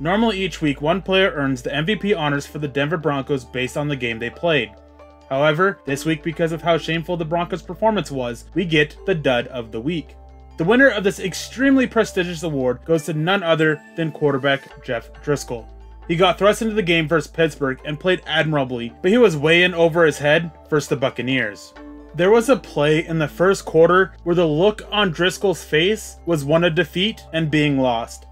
Normally each week, one player earns the MVP honors for the Denver Broncos based on the game they played. However, this week, because of how shameful the Broncos' performance was, we get the dud of the week. The winner of this extremely prestigious award goes to none other than quarterback Jeff Driskel. He got thrust into the game versus Pittsburgh and played admirably, but he was way in over his head versus the Buccaneers. There was a play in the first quarter where the look on Driskel's face was one of defeat and being lost.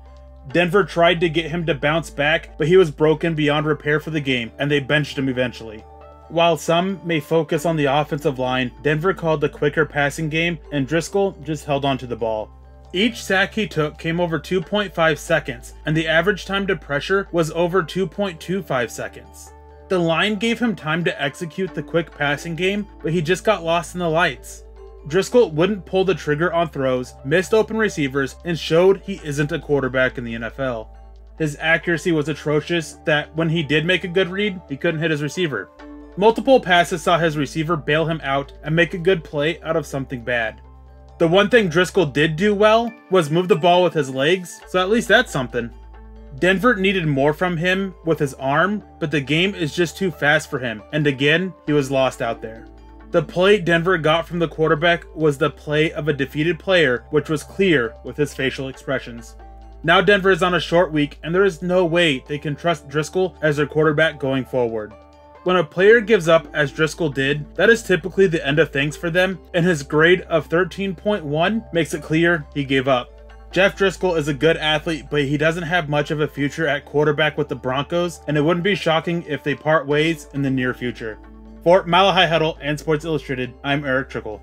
Denver tried to get him to bounce back, but he was broken beyond repair for the game, and they benched him eventually. While some may focus on the offensive line, Denver called the quicker passing game, and Driskel just held onto the ball. Each sack he took came over 2.5 seconds, and the average time to pressure was over 2.25 seconds. The line gave him time to execute the quick passing game, but he just got lost in the lights. Driskel wouldn't pull the trigger on throws, missed open receivers, and showed he isn't a quarterback in the NFL. His accuracy was atrocious that when he did make a good read, he couldn't hit his receiver. Multiple passes saw his receiver bail him out and make a good play out of something bad. The one thing Driskel did do well was move the ball with his legs, so at least that's something. Denver needed more from him with his arm, but the game is just too fast for him, and again, he was lost out there. The play Denver got from the quarterback was the play of a defeated player, which was clear with his facial expressions. Now Denver is on a short week, and there is no way they can trust Driskel as their quarterback going forward. When a player gives up as Driskel did, that is typically the end of things for them, and his grade of 13.1 makes it clear he gave up. Jeff Driskel is a good athlete, but he doesn't have much of a future at quarterback with the Broncos, and it wouldn't be shocking if they part ways in the near future. For Mile High Huddle and Sports Illustrated, I'm Erick Trickel.